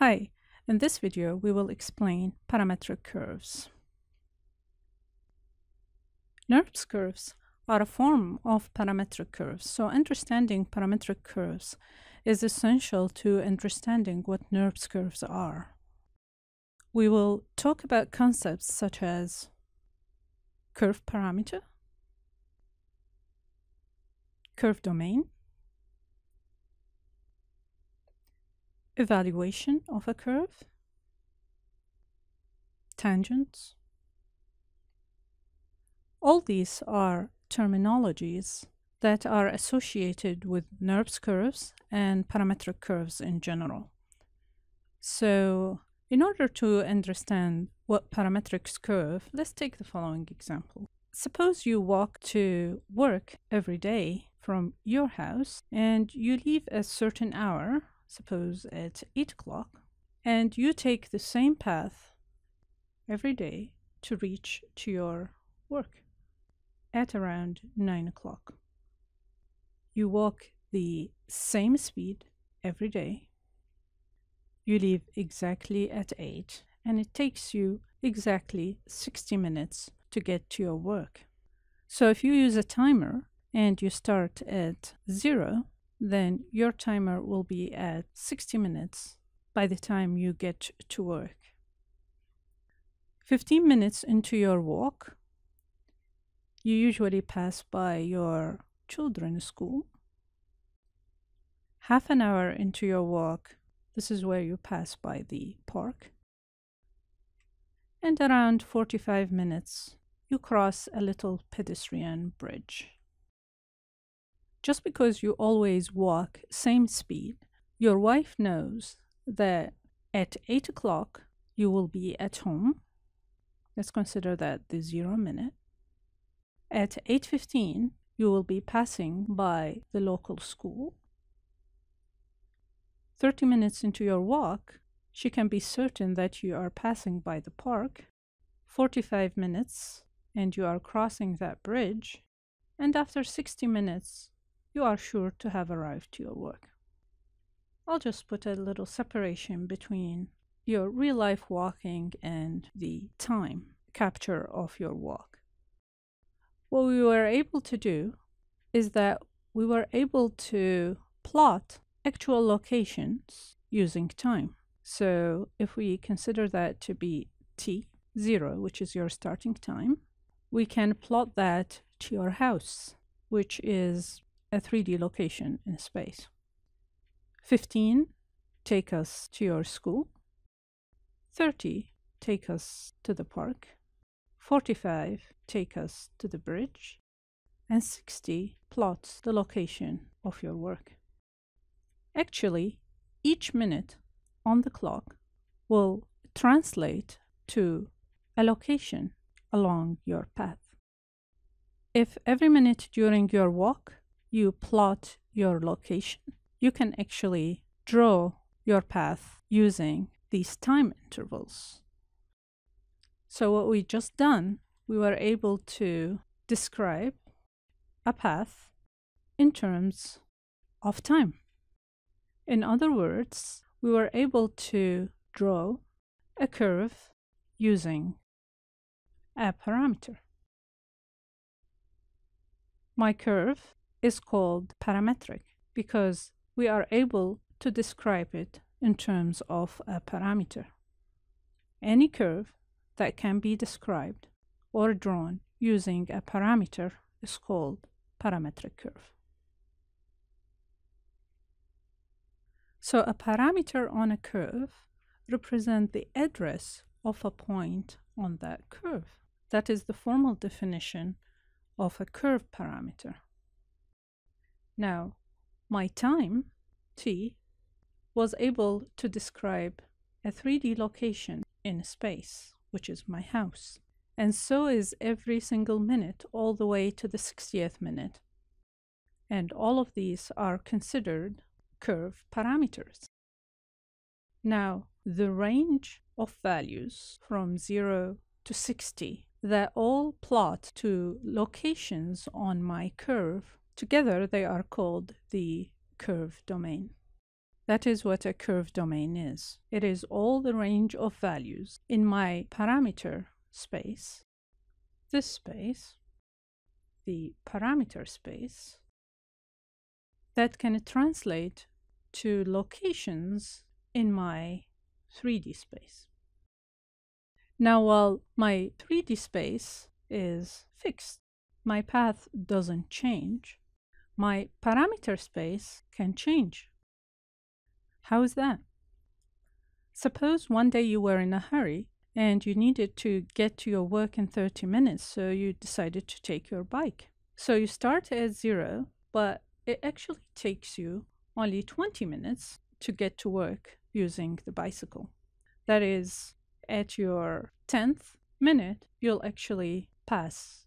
Hi, in this video we will explain parametric curves. NURBS curves are a form of parametric curves, so understanding parametric curves is essential to understanding what NURBS curves are. We will talk about concepts such as curve parameter, curve domain, evaluation of a curve, tangents. All these are terminologies that are associated with NURBS curves and parametric curves in general. So in order to understand what parametric curve, let's take the following example. Suppose you walk to work every day from your house and you leave a certain hour suppose at 8 o'clock, and you take the same path every day to reach to your work at around 9 o'clock. You walk the same speed every day. You leave exactly at 8, and it takes you exactly 60 minutes to get to your work. So if you use a timer and you start at 0, then your timer will be at 60 minutes by the time you get to work. 15 minutes into your walk, you usually pass by your children's school. Half an hour into your walk, this is where you pass by the park. And around 45 minutes, you cross a little pedestrian bridge. Just because you always walk same speed, your wife knows that at 8 o'clock you will be at home. Let's consider that the zero minute. At 8.15 you will be passing by the local school. 30 minutes into your walk, she can be certain that you are passing by the park. 45 minutes and you are crossing that bridge. And after 60 minutes, you are sure to have arrived to your work. I'll just put a little separation between your real life walking and the time capture of your walk. What we were able to do is that we were able to plot actual locations using time. So if we consider that to be t, 0, which is your starting time, we can plot that to your house, which is a 3D location in space. 15 take us to your school. 30 take us to the park. 45 take us to the bridge. And 60 Plot the location of your work. Actually, each minute on the clock will translate to a location along your path. If every minute during your walk you plot your location, you can actually draw your path using these time intervals. So what we just done, we were able to describe a path in terms of time. In other words, we were able to draw a curve using a parameter. My curve is called parametric because we are able to describe it in terms of a parameter. Any curve that can be described or drawn using a parameter is called parametric curve. So a parameter on a curve represents the address of a point on that curve. That is the formal definition of a curve parameter. Now, my time, t, was able to describe a 3D location in space, which is my house. And so is every single minute all the way to the 60th minute. And all of these are considered curve parameters. Now, the range of values from 0 to 60 that all plot to locations on my curve Together, they are called the curve domain. That is what a curve domain is. It is all the range of values in my parameter space, this space, the parameter space, that can translate to locations in my 3D space. Now, while my 3D space is fixed, my path doesn't change, my parameter space can change. How is that? Suppose one day you were in a hurry and you needed to get to your work in 30 minutes, so you decided to take your bike. So you start at zero, but it actually takes you only 20 minutes to get to work using the bicycle. That is, at your 10th minute, you'll actually pass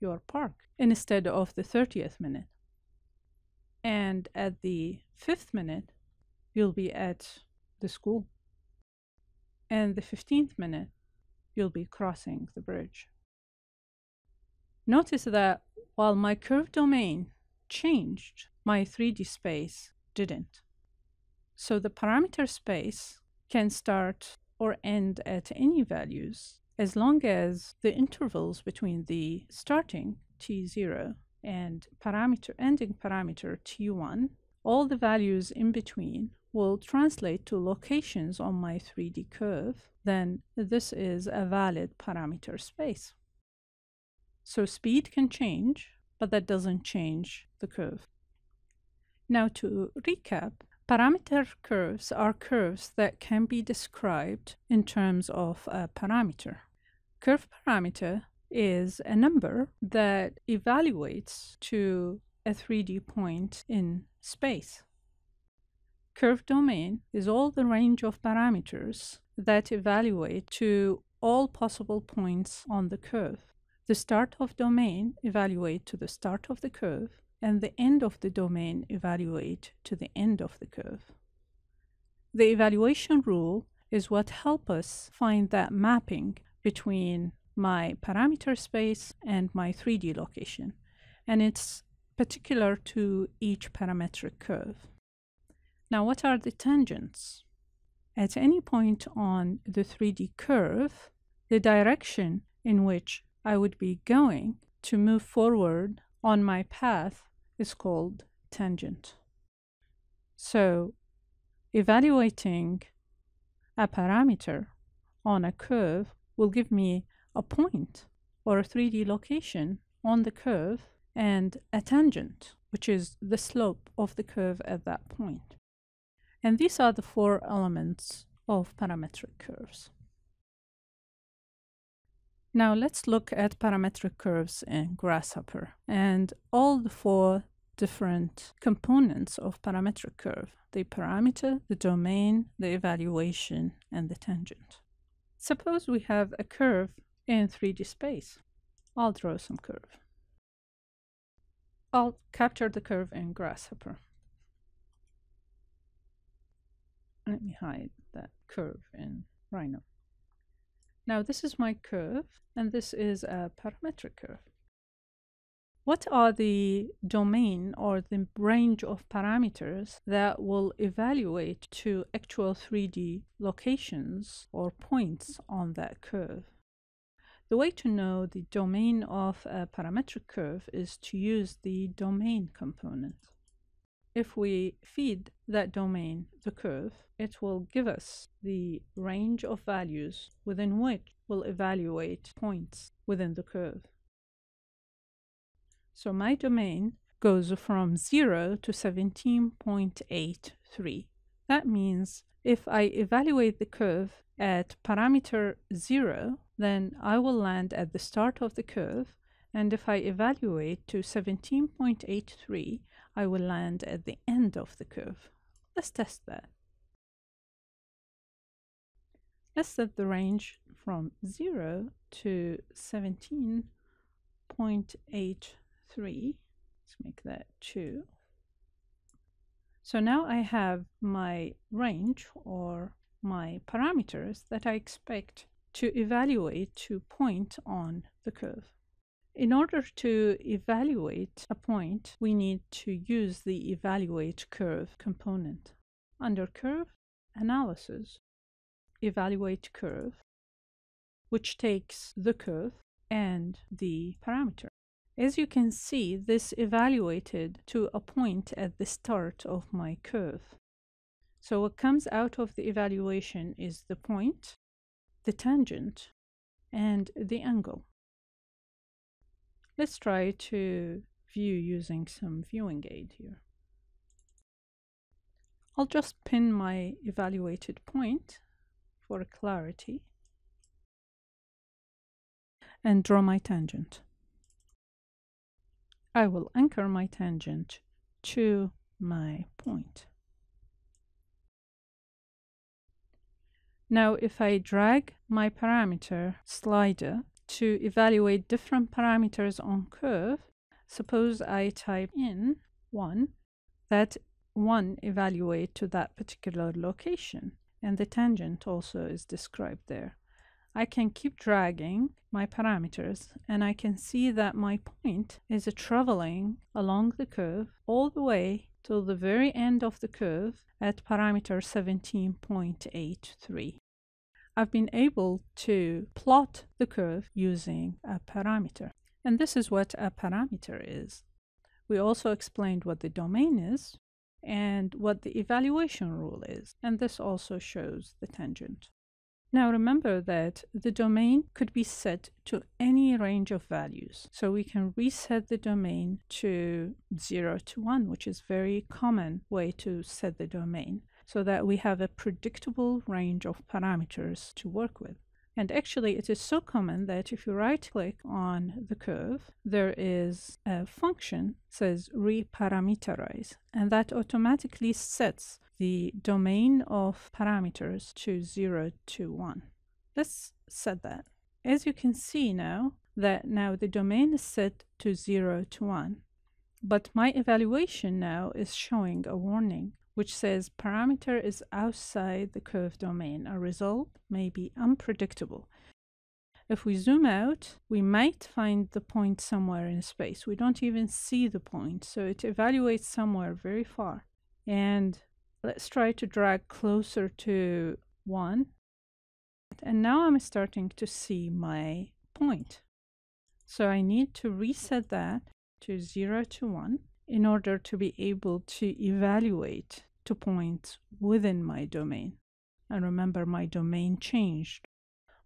your park instead of the 30th minute. And at the fifth minute, you'll be at the school. And the 15th minute, you'll be crossing the bridge. Notice that while my curve domain changed, my 3D space didn't. So the parameter space can start or end at any values as long as the intervals between the starting t0 and parameter ending parameter t1, all the values in between will translate to locations on my 3D curve, then this is a valid parameter space. So speed can change, but that doesn't change the curve. Now to recap, parameter curves are curves that can be described in terms of a parameter. Curve parameter is a number that evaluates to a 3D point in space. Curve domain is all the range of parameters that evaluate to all possible points on the curve. The start of domain evaluate to the start of the curve, and the end of the domain evaluate to the end of the curve. The evaluation rule is what help us find that mapping between my parameter space and my 3D location, and it's particular to each parametric curve. Now, what are the tangents? At any point on the 3D curve, the direction in which I would be going to move forward on my path is called tangent. So, evaluating a parameter on a curve will give me a point or a 3D location on the curve and a tangent, which is the slope of the curve at that point. And these are the four elements of parametric curves. Now let's look at parametric curves in Grasshopper and all the four different components of parametric curve, the parameter, the domain, the evaluation, and the tangent. Suppose we have a curve in 3D space. I'll draw some curve. I'll capture the curve in Grasshopper. Let me hide that curve in Rhino. Now this is my curve, and this is a parametric curve. What are the domain or the range of parameters that will evaluate to actual 3D locations or points on that curve? The way to know the domain of a parametric curve is to use the domain component. If we feed that domain the curve, it will give us the range of values within which we'll evaluate points within the curve. So my domain goes from 0 to 17.83. That means if I evaluate the curve at parameter 0, then I will land at the start of the curve. And if I evaluate to 17.83, I will land at the end of the curve. Let's test that. Let's set the range from 0 to 17.83. Let's make that 2. So now I have my range or my parameters that I expect to evaluate to point on the curve. In order to evaluate a point, we need to use the evaluate curve component. under curve, analysis, evaluate curve, which takes the curve and the parameter. As you can see, this evaluated to a point at the start of my curve. So what comes out of the evaluation is the point, the tangent, and the angle. Let's try to view using some viewing aid here. I'll just pin my evaluated point for clarity and draw my tangent. I will anchor my tangent to my point. Now if I drag my parameter slider to evaluate different parameters on curve, suppose I type in 1, that 1 evaluate to that particular location and the tangent also is described there. I can keep dragging my parameters and I can see that my point is traveling along the curve all the way till the very end of the curve at parameter 17.83. I've been able to plot the curve using a parameter. And this is what a parameter is. We also explained what the domain is and what the evaluation rule is. And this also shows the tangent. Now remember that the domain could be set to any range of values. So we can reset the domain to 0 to 1, which is very common way to set the domain so that we have a predictable range of parameters to work with. And actually, it is so common that if you right click on the curve, there is a function says reparameterize, and that automatically sets the domain of parameters to 0 to 1. Let's set that. As you can see now, that now the domain is set to 0 to 1, but my evaluation now is showing a warning which says parameter is outside the curve domain. A result may be unpredictable. If we zoom out, we might find the point somewhere in space. We don't even see the point, so it evaluates somewhere very far. And let's try to drag closer to 1. And now I'm starting to see my point. So I need to reset that to 0 to 1 in order to be able to evaluate two points within my domain. And remember, my domain changed,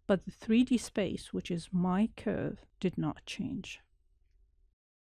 but the 3D space, which is my curve, did not change.